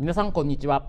皆さんこんにちは。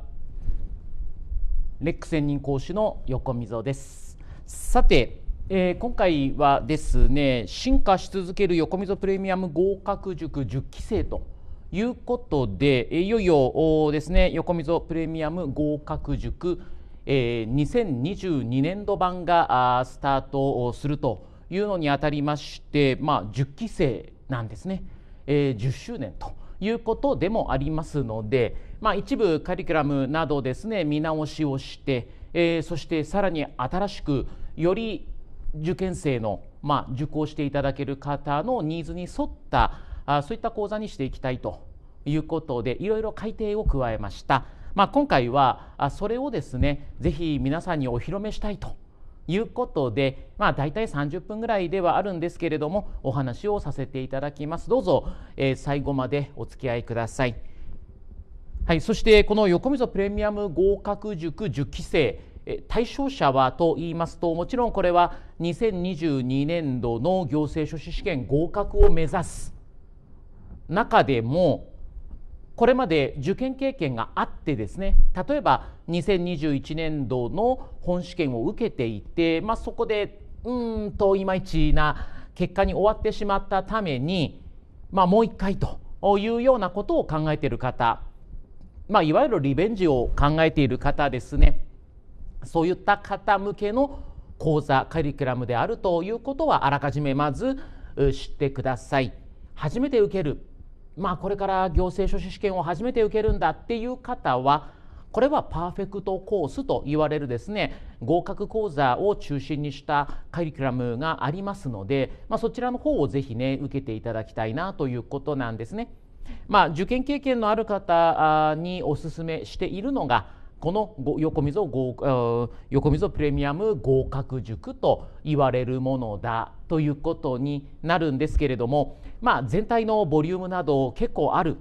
レック専任講師の横溝です。さて、えー、今回はですね進化し続ける横溝プレミアム合格塾10期生ということでいよいよですね横溝プレミアム合格塾、えー、2022年度版がスタートするというのにあたりまして、まあ、10期生なんですね、えー、10周年と。いうことでもありますので、まあ、一部カリキュラムなどですね見直しをして、えー、そしてさらに新しくより受験生の、まあ、受講していただける方のニーズに沿ったあそういった講座にしていきたいということでいろいろ改定を加えました。まあ、今回はそれをですねぜひ皆さんにお披露目したいということで、まあ、大体30分ぐらいではあるんですけれどもお話をさせていただきますどうぞ、えー、最後までお付き合いください。はい、そしてこの横溝プレミアム合格塾10期生対象者はと言いますともちろんこれは2022年度の行政書士試験合格を目指す中でもこれまで受験経験があってですね例えば2021年度の本試験を受けていて、まあ、そこでうんといまいちな結果に終わってしまったために、まあ、もう一回というようなことを考えている方、まあ、いわゆるリベンジを考えている方ですねそういった方向けの講座カリキュラムであるということはあらかじめまず知ってください。初めて受けるまあこれから行政書士試験を初めて受けるんだっていう方はこれはパーフェクトコースと言われるですね合格講座を中心にしたカリキュラムがありますので、まあ、そちらの方をぜひね受けていただきたいなということなんですね。まあ、受験経験のある方にお勧めしているのがこの横溝横溝プレミアム合格塾と言われるものだということになるんですけれども、まあ、全体のボリュームなど結構ある。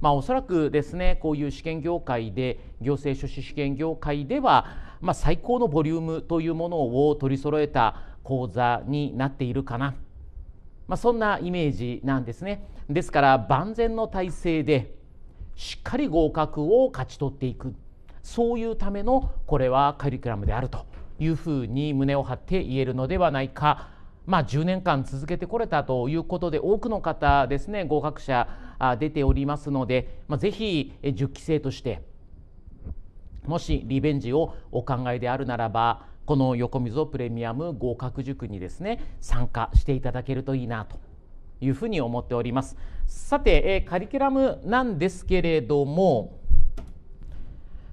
まあ、おそらくですねこういう試験業界で行政書士試験業界では、まあ、最高のボリュームというものを取り揃えた講座になっているかな、まあ、そんなイメージなんですね。ですから万全の体制でしっかり合格を勝ち取っていくそういうためのこれはカリキュラムであるというふうに胸を張って言えるのではないか。まあ、10年間続けてこれたということで多くの方ですね合格者出ておりますので、まあ、ぜひ10期生としてもしリベンジをお考えであるならばこの横溝プレミアム合格塾にですね参加していただけるといいなというふうに思っております。さてカリキュラムなんですけれども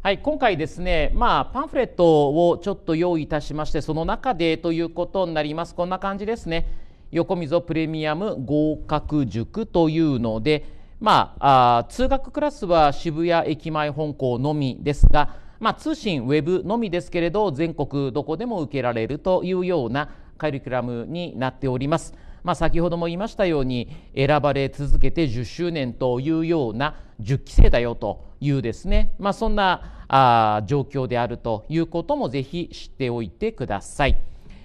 はい、今回ですね、まあ、パンフレットをちょっと用意いたしましてその中でということになりますこんな感じですね横溝プレミアム合格塾というので、まあ、あ通学クラスは渋谷駅前本校のみですが、まあ、通信ウェブのみですけれど全国どこでも受けられるというようなカリキュラムになっております。まあ、先ほども言いましたように選ばれ続けて10周年というような10期生だよというですね、まあ、そんなあ状況であるということもぜひ知っておいてください。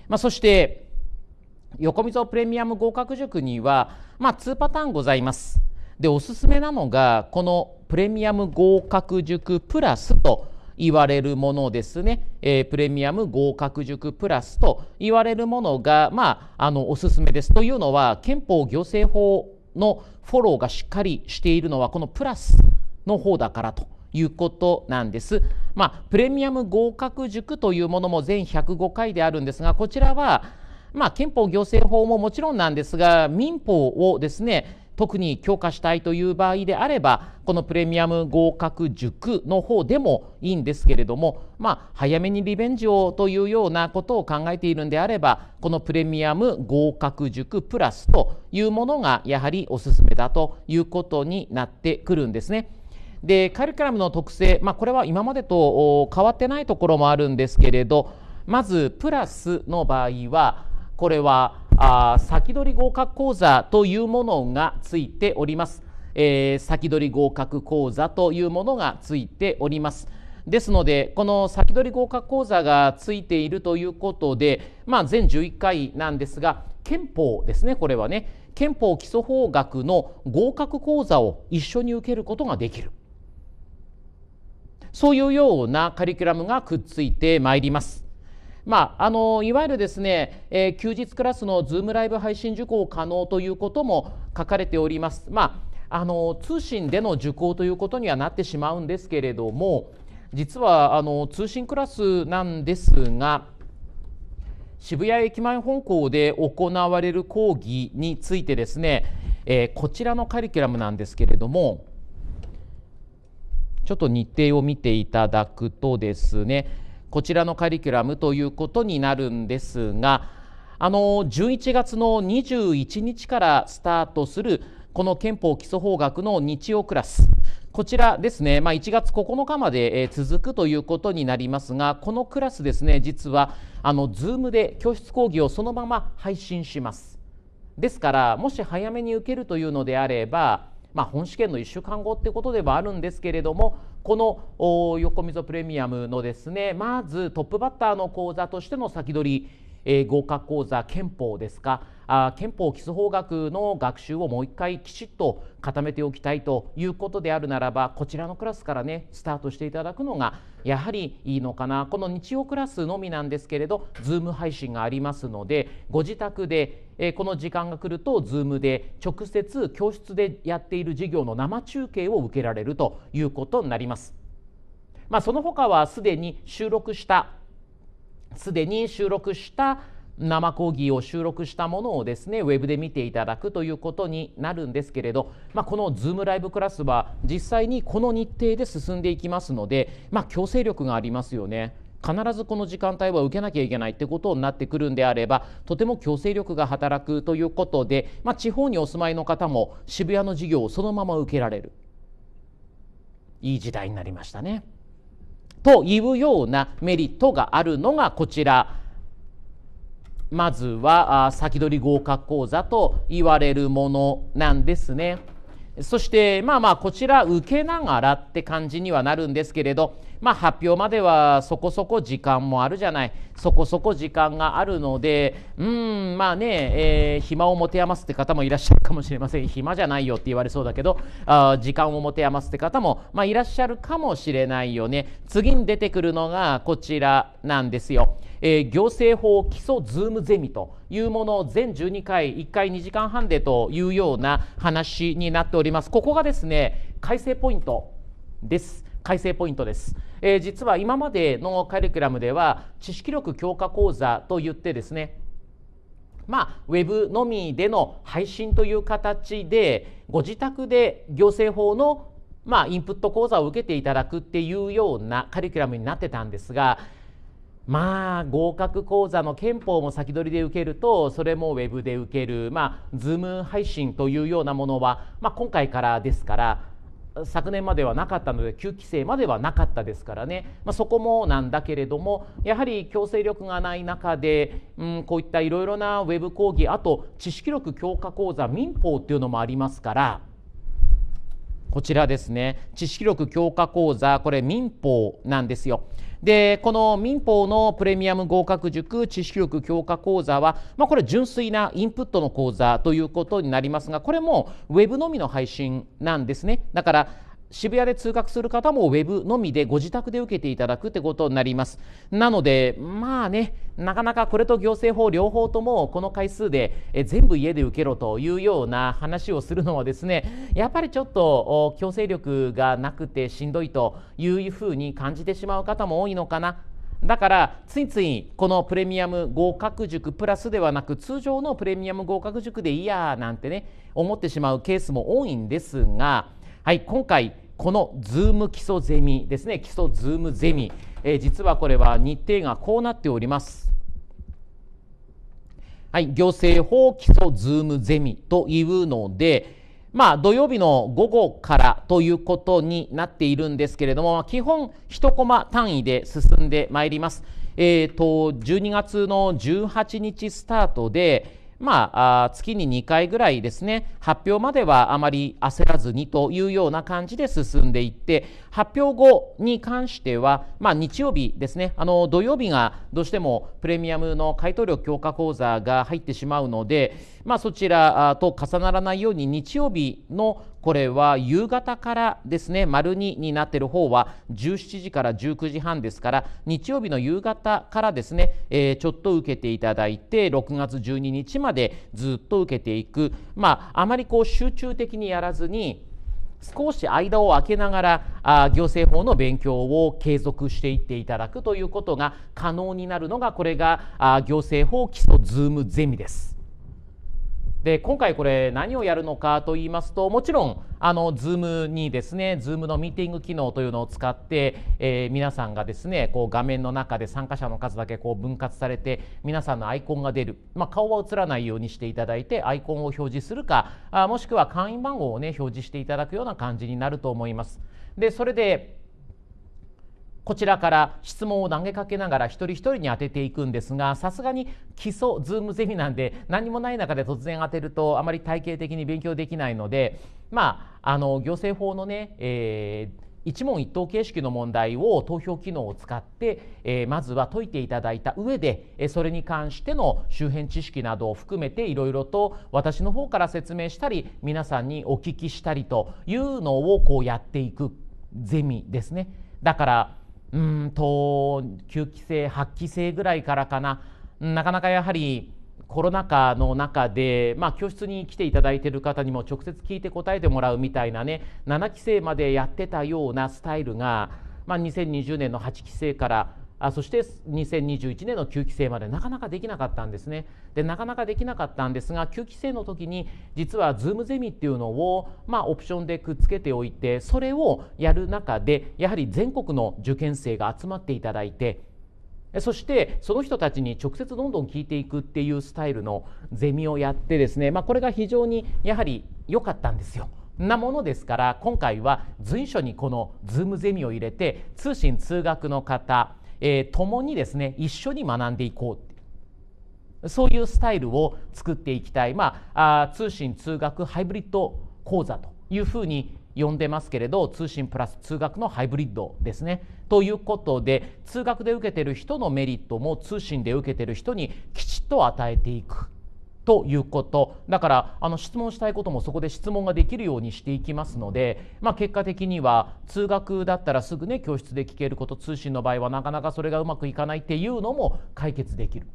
まあ、そして横溝プレミアム合格塾には、まあ、2パターンございます。でおすすめなのがこのプレミアム合格塾プラスと言われるものですね、えー、プレミアム合格塾プラスと言われるものが、まあ、あのおすすめです。というのは憲法行政法のフォローがしっかりしているのはこのプラスの方だからということなんです。まあ、プレミアム合格塾というものも全105回であるんですがこちらは、まあ、憲法行政法ももちろんなんですが民法をですね特に強化したいという場合であればこのプレミアム合格塾の方でもいいんですけれどもまあ早めにリベンジをというようなことを考えているんであればこのプレミアム合格塾プラスというものがやはりおすすめだということになってくるんですね。でカリキュラムの特性、まあ、これは今までと変わってないところもあるんですけれどまずプラスの場合はこれはあ先取り合格講座というものがついております、えー、先取り合格講座というものがついております。ですのでこの先取り合格講座がついているということで、まあ、全11回なんですが憲法ですねこれはね。憲法基礎法学の合格講座を一緒に受けることができる。そういうようなカリキュラムがくっついてまいります。まあ、あのいわゆるですね、えー、休日クラスの Zoom ライブ配信受講可能ということも書かれております。まあ、あの通信での受講ということにはなってしまうんですけれども実はあの通信クラスなんですが渋谷駅前本校で行われる講義についてですね、えー、こちらのカリキュラムなんですけれどもちょっと日程を見ていただくとですねこちらのカリキュラムということになるんですがあの11月の21日からスタートするこの憲法基礎法学の日曜クラス。こちらですね、まあ、1月9日まで続くということになりますがこのクラスですね実はあの Zoom で教室講義をそのまま配信します。ですからもし早めに受けるというのであればまあ、本試験の1週間後ってことではあるんですけれどもこの横溝プレミアムのですねまずトップバッターの講座としての先取り、えー、合格講座憲法ですかあ憲法基礎法学の学習をもう一回きちっと固めておきたいということであるならばこちらのクラスからねスタートしていただくのがやはりいいのかなこの日曜クラスのみなんですけれど Zoom 配信がありますのでご自宅でえこの時間が来ると Zoom で直接教室でやっている授業の生中継を受けられるということになります。まあ、その他はすでに収録したすでに収録した生講義を収録したものをですねウェブで見ていただくということになるんですけれど、まあ、この Zoom ライブクラスは実際にこの日程で進んでいきますので、まあ、強制力がありますよね。必ずこの時間帯は受けなきゃいけないってことになってくるんであればとても強制力が働くということで、まあ、地方にお住まいの方も渋谷の授業をそのまま受けられるいい時代になりましたね。というようなメリットがあるのがこちらまずは先取り合格講座と言われるものなんですね。そしてまあまあこちら受けながらって感じにはなるんですけれどまあ発表まではそこそこ時間もあるじゃない。そこそこ時間があるのでうんまあね、えー、暇を持て余すって方もいらっしゃるかもしれません。暇じゃないよって言われそうだけどあ時間を持て余すって方も、まあ、いらっしゃるかもしれないよね。次に出てくるのがこちらなんですよ。えー、行政法基礎ズームゼミというものを全12回1回2時間半でというような話になっております。ここがですね改正ポイントです。改正ポイントです、えー、実は今までのカリキュラムでは知識力強化講座といってですねまあ、ウェブのみでの配信という形でご自宅で行政法のまあ、インプット講座を受けていただくっていうようなカリキュラムになってたんですがまあ合格講座の憲法も先取りで受けるとそれもウェブで受けるまあ Zoom 配信というようなものは、まあ、今回からですから昨年まではなかったので9期生まではなかったですからね、まあ、そこもなんだけれどもやはり強制力がない中で、うん、こういったいろいろなウェブ講義あと知識力強化講座民法っていうのもありますからこちらですね。知識力強化講座。これ民法なんですよ。でこの民法のプレミアム合格塾知識力強化講座は、まあ、これ純粋なインプットの講座ということになりますがこれもウェブのみの配信なんですね。だから渋谷で通学する方もウェブのみでご自宅で受けていただくってことになります。なのでまあねなかなかこれと行政法両方ともこの回数でえ全部家で受けろというような話をするのはですねやっぱりちょっと強制力がなくてしんどいというふうに感じてしまう方も多いのかな。だからついついこのプレミアム合格塾プラスではなく通常のプレミアム合格塾でいいやなんてね思ってしまうケースも多いんですがはい今回この Zoom 基礎ゼミですね。基礎 Zoom ゼミ、えー、実はこれは日程がこうなっております。はい行政法基礎 Zoom ゼミというのでまあ土曜日の午後からということになっているんですけれども基本1コマ単位で進んでまいります。えーと12月の18日スタートでまあ、月に2回ぐらいですね発表まではあまり焦らずにというような感じで進んでいって発表後に関しては、まあ、日曜日ですねあの土曜日がどうしてもプレミアムの回答力強化講座が入ってしまうので、まあ、そちらと重ならないように日曜日のこれは夕方からですね丸2になっている方は17時から19時半ですから日曜日の夕方からですね、えー、ちょっと受けていただいて6月12日までずっと受けていくまああまりこう集中的にやらずに少し間を空けながらあ行政法の勉強を継続していっていただくということが可能になるのがこれがあ行政法基礎ズームゼミです。で今回これ何をやるのかと言いますともちろんあの Zoom にですね Zoom のミーティング機能というのを使って、えー、皆さんがですねこう画面の中で参加者の数だけこう分割されて皆さんのアイコンが出る、まあ、顔は映らないようにしていただいてアイコンを表示するかあもしくは会員番号をね表示していただくような感じになると思います。でそれでこちらから質問を投げかけながら一人一人に当てていくんですがさすがに基礎ズームゼミなんで何もない中で突然当てるとあまり体系的に勉強できないのでまああの行政法のね、えー一問一答形式の問題を投票機能を使って、えー、まずは解いていただいた上で、えー、それに関しての周辺知識などを含めていろいろと私の方から説明したり皆さんにお聞きしたりというのをこうやっていくゼミですね。だからうんと9期生8期生ぐらいからかな。なかなかやはりコロナ禍の中で、まあ、教室に来ていただいている方にも直接聞いて答えてもらうみたいなね7期生までやってたようなスタイルが、まあ、2020年の8期生からあそして2021年の9期生までなかなかできなかったんですねでなかなかできなかったんですが9期生の時に実は Zoom ゼミっていうのを、まあ、オプションでくっつけておいてそれをやる中でやはり全国の受験生が集まっていただいてそしてその人たちに直接どんどん聞いていくっていうスタイルのゼミをやってですね、まあ、これが非常にやはり良かったんですよ。なものですから今回は随所にこの Zoom ゼミを入れて通信通学の方えー、共にですね一緒に学んでいこうそういうスタイルを作っていきたい、まあ、あ通信通学ハイブリッド講座というふうに呼んでますけれど通信プラス通学のハイブリッドですね。ということで通学で受けてる人のメリットも通信で受けてる人にきちっと与えていく。ということだからあの質問したいこともそこで質問ができるようにしていきますので、まあ、結果的には通学だったらすぐね教室で聞けること通信の場合はなかなかそれがうまくいかないっていうのも解決できる。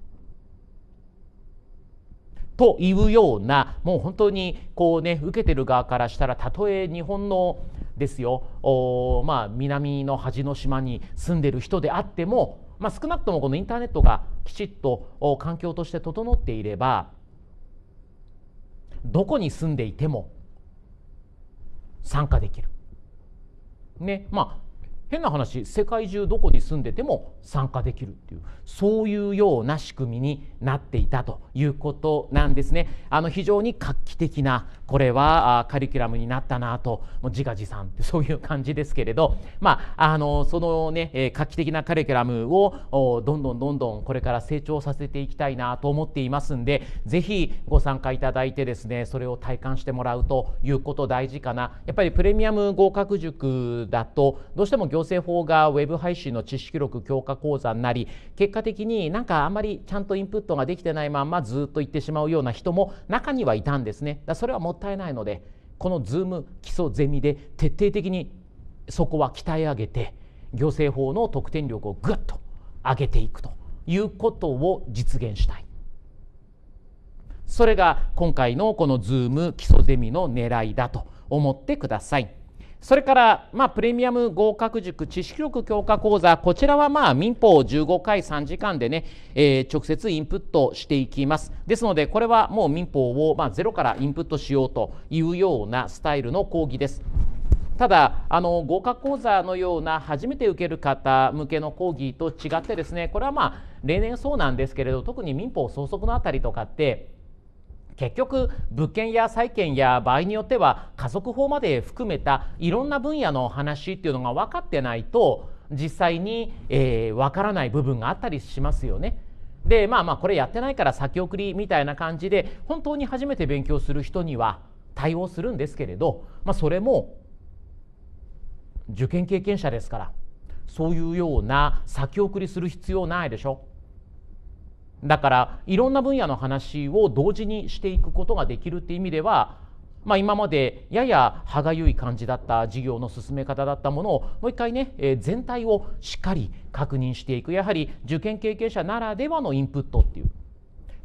というようなもう本当にこうね受けてる側からしたらたとえ日本のですよお、まあ、南の端の島に住んでる人であっても、まあ、少なくともこのインターネットがきちっと環境として整っていればどこに住んでいても参加できる。ねまあ変な話世界中どこに住んでても参加できるっていうそういうような仕組みになっていたということなんですね。あの非常に画期的なこれはカリキュラムになったなともう自画自賛ってそういう感じですけれど、まあ、あのそのね画期的なカリキュラムをどんどんどんどんこれから成長させていきたいなと思っていますんでぜひご参加いただいてですねそれを体感してもらうということ大事かな。やっぱりプレミアム合格塾だとどうしても行政法がウェブ配信の知識力強化講座になり結果的になんかあんまりちゃんとインプットができてないまんまずっと言ってしまうような人も中にはいたんですねだそれはもったいないのでこの Zoom 基礎ゼミで徹底的にそこは鍛え上げて行政法の得点力をぐっと上げていくということを実現したいそれが今回のこの Zoom 基礎ゼミの狙いだと思ってください。それから、まあ、プレミアム合格塾知識力強化講座こちらはまあ民法15回3時間でね、えー、直接インプットしていきます。ですのでこれはもう民法をまあゼロからインプットしようというようなスタイルの講義です。ただあの合格講座のような初めて受ける方向けの講義と違ってですねこれはまあ例年そうなんですけれど特に民法相続のあたりとかって結局物件や債権や場合によっては家族法まで含めたいろんな分野の話っていうのが分かってないと実際に、えー、分からない部分があったりしますよね。でまあまあこれやってないから先送りみたいな感じで本当に初めて勉強する人には対応するんですけれど、まあ、それも受験経験者ですからそういうような先送りする必要ないでしょ。だからいろんな分野の話を同時にしていくことができるっていう意味ではまあ、今までやや歯がゆい感じだった事業の進め方だったものをもう一回ね、えー、全体をしっかり確認していくやはり受験経験者ならではのインプットっていう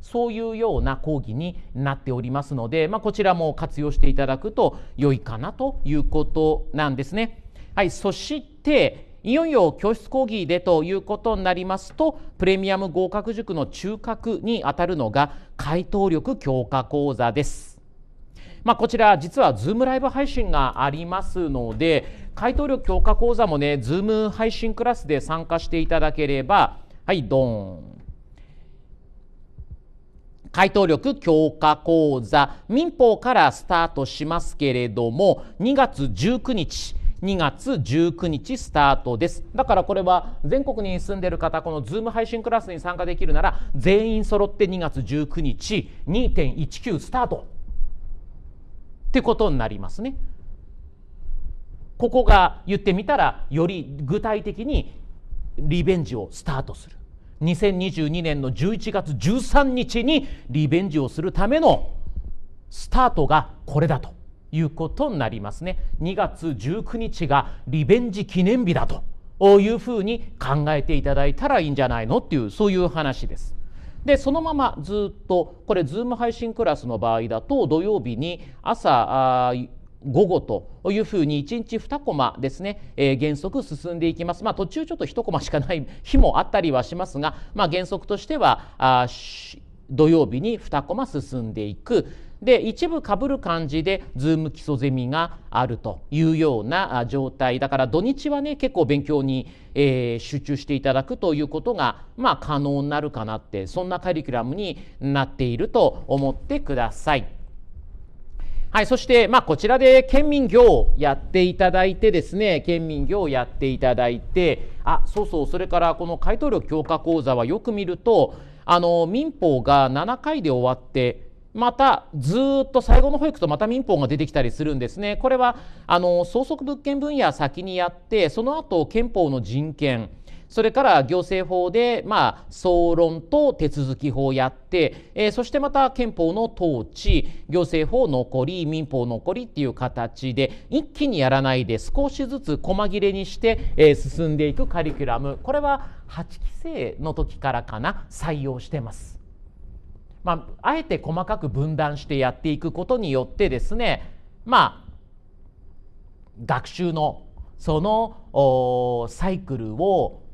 そういうような講義になっておりますので、まあ、こちらも活用していただくと良いかなということなんですね。はい、そしていよいよ教室講義でということになりますとプレミアム合格塾の中核にあたるのが回答力強化講座です。まあ、こちら実は Zoom ライブ配信がありますので回答力強化講座もね Zoom 配信クラスで参加していただければはいドーン回答力強化講座民法からスタートしますけれども2月19日2月19日スタートです。だからこれは全国に住んでる方この Zoom 配信クラスに参加できるなら全員揃って2月19日2.19スタート。ってことになりますね。ここが言ってみたらより具体的にリベンジをスタートする。2022年の11月13日にリベンジをするためのスタートがこれだと。いうことになりますね。2月19日がリベンジ記念日だというふうに考えていただいたらいいんじゃないのっていうそういう話です。でそのままずっとこれ Zoom 配信クラスの場合だと土曜日に朝午後というふうに1日2コマですね、えー、原則進んでいきます。まあ、途中ちょっと1コマしかない日もあったりはしますが、まあ、原則としてはあ土曜日に2コマ進んでいく。で一部かぶる感じでズーム基礎ゼミがあるというような状態だから土日はね結構勉強に、えー、集中していただくということがまあ可能になるかなってそんなカリキュラムになっていると思ってください。はい、そして、まあ、こちらで県民業をやっていただいてですね、県民業をやっていただいて、あ、そうそう、それからこの回答力強化講座はよく見ると、あの、民法が7回で終わって、またずっと最後の保育とまた民法が出てきたりするんですね。これはあの相続物件分野先にやってその後憲法の人権それから行政法で、まあ、総論と手続き法をやって、えー、そしてまた憲法の統治行政法残り民法残りっていう形で一気にやらないで少しずつ細切れにして、えー、進んでいくカリキュラムこれは8期生の時からかな採用してます。まあ、あえて細かく分断してやっていくことによってですねまあ学習のそのサイクルを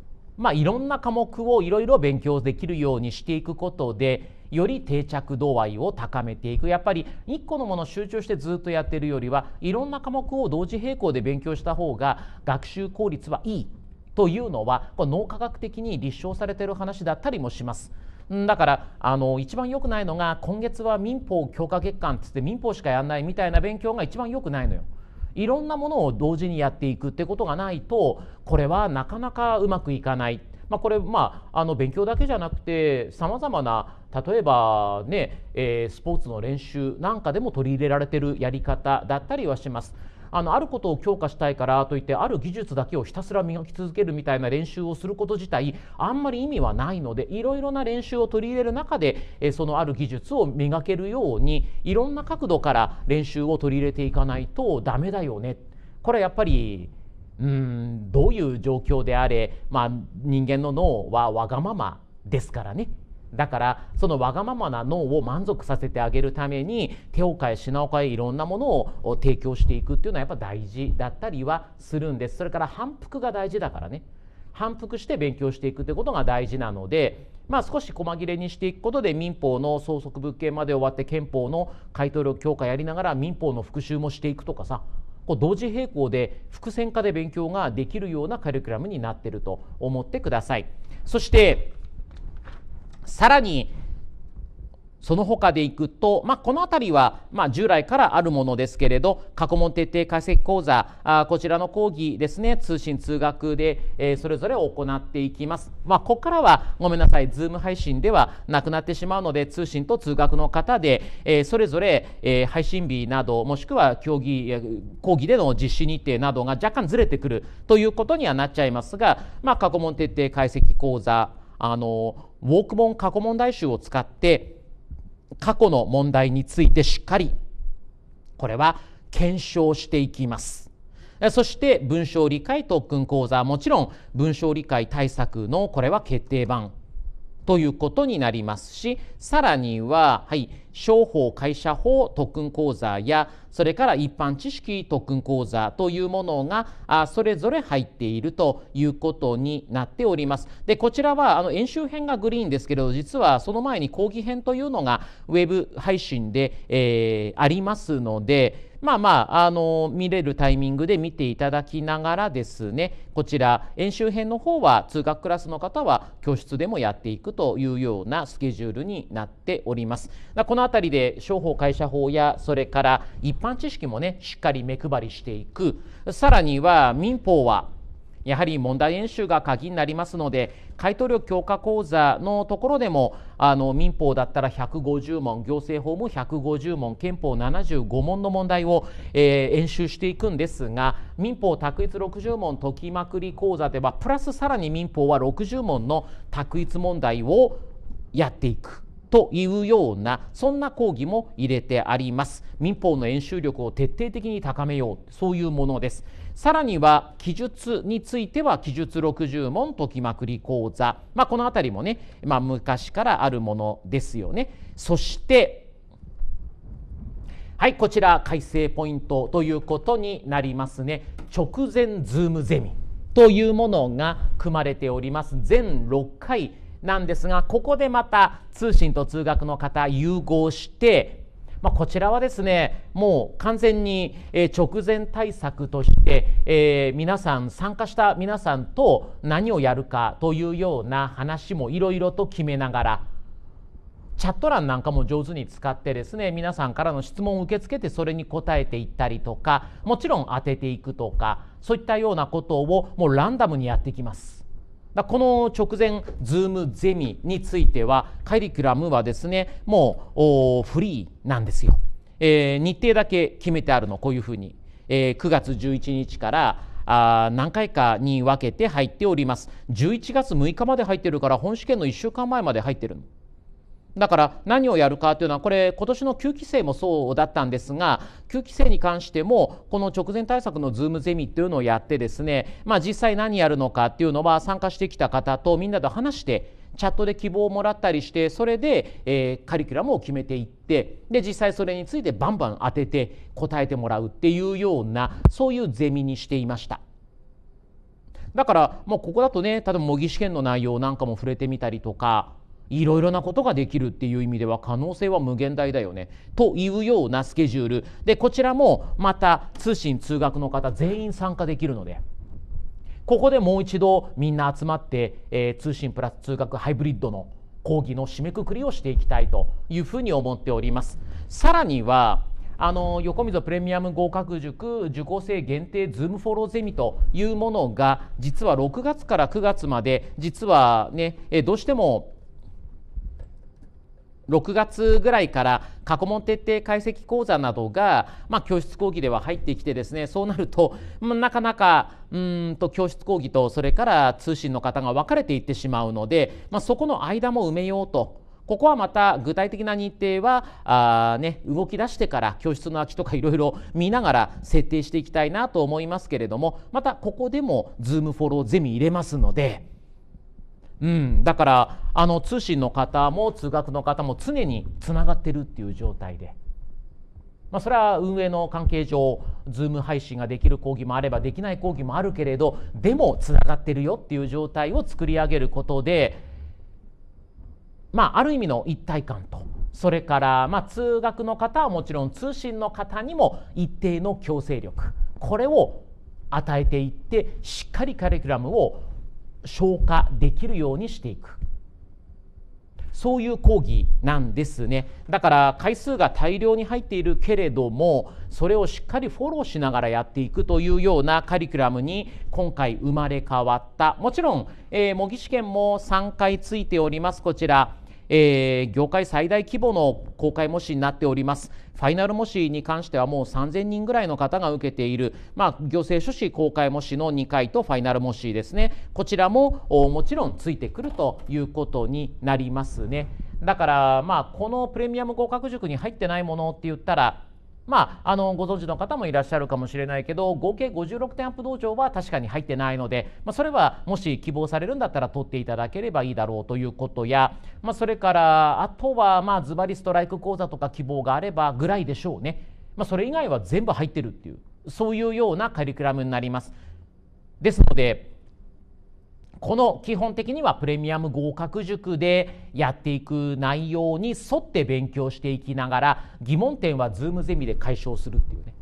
まあ、いろんな科目をいろいろ勉強できるようにしていくことでより定着度合いを高めていくやっぱり1個のものを集中してずっとやってるよりはいろんな科目を同時並行で勉強した方が学習効率はいいというのはこれ脳科学的に立証されている話だったりもします。だからあの一番良くないのが今月は民法強化月間っつって民法しかやらないみたいな勉強が一番良くないのよ。いろんなものを同時にやっていくってことがないとこれはなかなかうまくいかない。まあ、これ、まあ、あの勉強だけじゃなくてさまざまな例えばね、えー、スポーツの練習なんかでも取り入れられてるやり方だったりはします。あのあることを強化したいからといってある技術だけをひたすら磨き続けるみたいな練習をすること自体あんまり意味はないのでいろいろな練習を取り入れる中で、えそのある技術を磨けるようにいろんな角度から練習を取り入れていかないとダメだよね。これはやっぱりうんどういう状況であれ、まあ、人間の脳はわがままですからねだからそのわがままな脳を満足させてあげるために手を変え品を変えいろんなものを提供していくっていうのはやっぱ大事だったりはするんですそれから反復が大事だからね反復して勉強していくってことが大事なのでまあ少し細切れにしていくことで民法の相続物件まで終わって憲法の回答力強化やりながら民法の復習もしていくとかさこう同時並行で伏線化で勉強ができるようなカリキュラムになっていると思ってください。そしてさらにその他でいくと、まあ、この辺りは、まあ、従来からあるものですけれど過去問徹底解析講座あこちらの講義ですね通信通学で、えー、それぞれ行っていきます、まあ、ここからはごめんなさいズーム配信ではなくなってしまうので通信と通学の方で、えー、それぞれ、えー、配信日などもしくは競技講義での実施日程などが若干ずれてくるということにはなっちゃいますが、まあ、過去問徹底解析講座あのウォーク本過去問題集を使って過去の問題についてしっかりこれは検証していきます。そして文章理解特訓講座もちろん文章理解対策のこれは決定版。ということになりますしさらには、はい、商法会社法特訓講座やそれから一般知識特訓講座というものがあそれぞれ入っているということになっております。でこちらはあの演習編がグリーンですけれど実はその前に講義編というのがウェブ配信で、えー、ありますのでまあまあ、あの見れるタイミングで見ていただきながらですねこちら演習編の方は通学クラスの方は教室でもやっていくというようなスケジュールになっております。この辺りで商法会社法やそれから一般知識もねしっかり目配りしていくさらには民法はやはり問題演習が鍵になりますので回答力強化講座のところでもあの民法だったら150問行政法も150問憲法75問の問題を、えー、演習していくんですが民法択一60問解きまくり講座ではプラスさらに民法は60問の択一問題をやっていく。というようなそんな講義も入れてあります。民法の演習力を徹底的に高めよう。そういうものです。さらには記述については記述60問解きまくり講座、まあ、この辺りもね、まあ、昔からあるものですよね。そしてはいこちら改正ポイントということになりますね。直前ズームゼミというものが組まれております。全6回なんですがここでまた通信と通学の方融合してまあ、こちらはですねもう完全に、直前対策として、えー、皆さん参加した皆さんと何をやるかというような話もいろいろと決めながらチャット欄なんかも上手に使ってですね皆さんからの質問を受け付けてそれに答えていったりとかもちろん当てていくとかそういったようなことをもうランダムにやってきます。だこの直前ズームゼミについてはカリキュラムはですねもうフリーなんですよ、えー、日程だけ決めてあるのこういうふうに、えー、9月11日からあ何回かに分けて入っております。11月6日まで入ってるから本試験の1週間前まで入ってるの。だから何をやるかというのはこれ今年の9期生もそうだったんですが9期生に関してもこの直前対策のズームゼミっていうのをやってですねまあ実際何やるのかっていうのは参加してきた方とみんなで話してチャットで希望をもらったりしてそれで、えー、カリキュラムを決めていってで実際それについてバンバン当てて答えてもらうっていうようなそういうゼミにしていました。だからもうここだとね例えば模擬試験の内容なんかも触れてみたりとかいろいろなことができるっていう意味では可能性は無限大だよねというようなスケジュールでこちらもまた通信通学の方全員参加できるのでここでもう一度みんな集まって、えー、通信プラス通学ハイブリッドの講義の締めくくりをしていきたいというふうに思っております。さらにはあの横溝プレミアム合格塾受講生限定ズームフォローゼミというものが実は6月から9月まで実はねどうしても6月ぐらいから過去問徹底解析講座などが、まあ、教室講義では入ってきてですねそうなると、まあ、なかなかうんと教室講義とそれから通信の方が分かれていってしまうので、まあ、そこの間も埋めようと。ここはまた具体的な日程はあ、ね、動き出してから教室の空きとかいろいろ見ながら設定していきたいなと思いますけれどもまたここでも Zoom フォローゼミ入れますので。うん、だからあの通信の方も通学の方も常につながってるっていう状態で、まあ、それは運営の関係上 Zoom 配信ができる講義もあればできない講義もあるけれどでもつながってるよっていう状態を作り上げることで、まあ、ある意味の一体感と。それから、まあ、通学の方はもちろん通信の方にも一定の強制力。これを与えていってしっかりカリキュラムを消化できるようにしていく。そういう講義なんですね。だから回数が大量に入っているけれどもそれをしっかりフォローしながらやっていくというようなカリキュラムに今回生まれ変わった。もちろん、えー、模擬試験も3回ついております。こちらえー、業界最大規模の公開模試になっております。ファイナル模試に関してはもう3000人ぐらいの方が受けている、まあ、行政書士公開模試の2回とファイナル模試ですね。こちらももちろんついてくるということになりますね。だからまあこのプレミアム合格塾に入ってないものって言ったらまあ、あのご存知の方もいらっしゃるかもしれないけど合計56点アップ道場は確かに入ってないので、まあ、それはもし希望されるんだったら取っていただければいいだろうということや、まあ、それからあとはまあズバリストライク講座とか希望があればぐらいでしょうね、まあ、それ以外は全部入ってるっていうそういうようなカリキュラムになります。ですのでこの基本的にはプレミアム合格塾でやっていく内容に沿って勉強していきながら疑問点はズームゼミで解消するっていうね。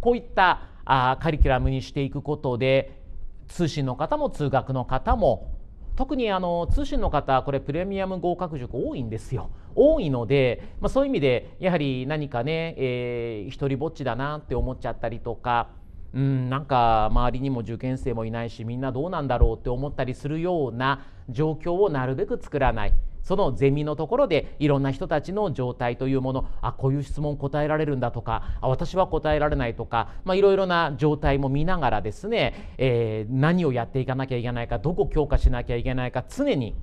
こういったあカリキュラムにしていくことで通信の方も通学の方も特にあの通信の方これプレミアム合格塾多いんですよ。多いので、まあ、そういう意味でやはり何かね、えー、一人ぼっちだなって思っちゃったりとかうんなんか周りにも受験生もいないしみんなどうなんだろうって思ったりするような状況をなるべく作らない。そのゼミのところでいろんな人たちの状態というものあこういう質問答えられるんだとかあ私は答えられないとか、まあ、いろいろな状態も見ながらですね、えー、何をやっていかなきゃいけないかどこ強化しなきゃいけないか常に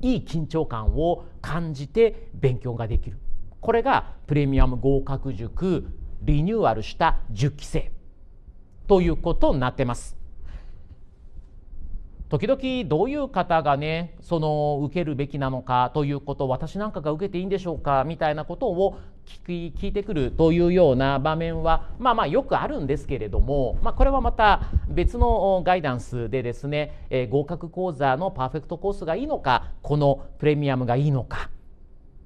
いい緊張感を感じて勉強ができる。これがプレミアム合格塾リニューアルした10期生ということになってます。時々どういう方がねその受けるべきなのかということ私なんかが受けていいんでしょうかみたいなことを聞聞いてくるというような場面はまあまあよくあるんですけれども、まあ、これはまた別のガイダンスでですね、えー、合格講座のパーフェクトコースがいいのかこのプレミアムがいいのか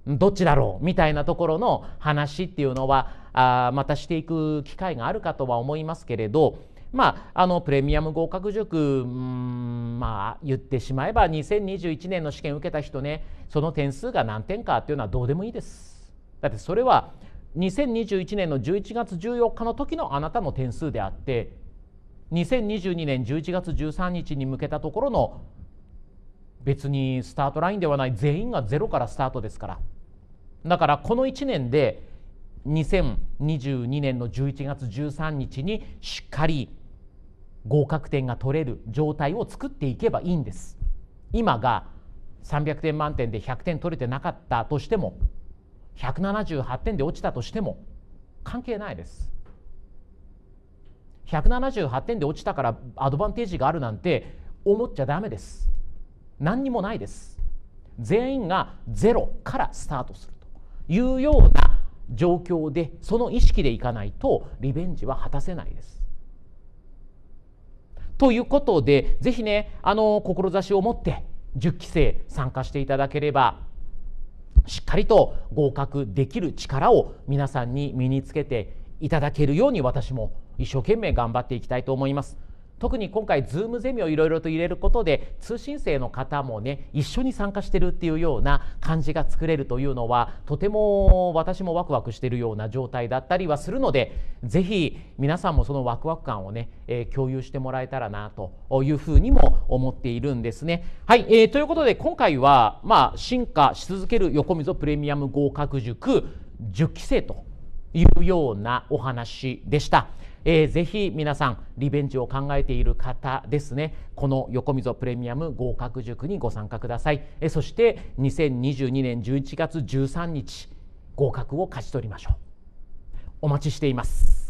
どっちだろうみたいなところの話っていうのはあまたしていく機会があるかとは思いますけれどまあ、あのプレミアム合格塾うんまあ言ってしまえば2021年の試験受けた人ねその点数が何点かっていうのはどうでもいいです。だってそれは2021年の11月14日の時のあなたの点数であって2022年11月13日に向けたところの別にスタートラインではない全員がゼロからスタートですからだからこの1年で2022年の11月13日にしっかり合格点が取れる状態を作っていけばいいんです。今が300点満点で100点取れてなかったとしても178点で落ちたとしても関係ないです。178点で落ちたからアドバンテージがあるなんて思っちゃダメです。何にもないです。全員がゼロからスタートするというような状況でその意識でいかないとリベンジは果たせないです。ということでぜひねあの志を持って10期生参加していただければしっかりと合格できる力を皆さんに身につけていただけるように私も一生懸命頑張っていきたいと思います。特に今回 Zoom ゼミをいろいろと入れることで通信生の方もね一緒に参加してるっていうような感じが作れるというのはとても私もワクワクしてるような状態だったりはするのでぜひ皆さんもそのワクワク感をね、えー、共有してもらえたらなというふうにも思っているんですね。はい、えー、ということで今回はまあ進化し続ける横溝プレミアム合格塾10期生というようなお話でした。えー、ぜひ皆さんリベンジを考えている方ですね。この横溝プレミアム合格塾にご参加ください、えー、そして2022年11月13日合格を勝ち取りましょう。お待ちしています。